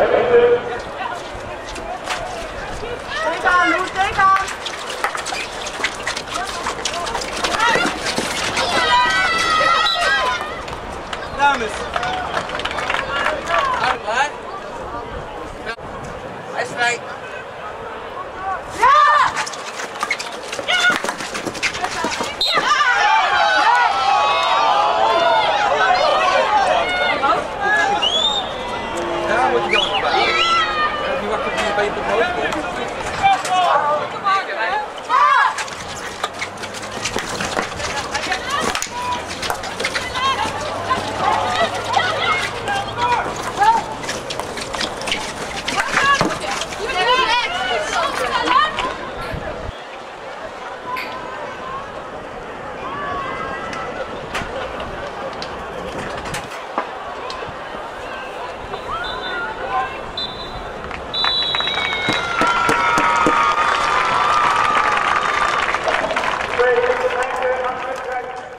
Vem, vem, vem. Vamos! Ваша граница.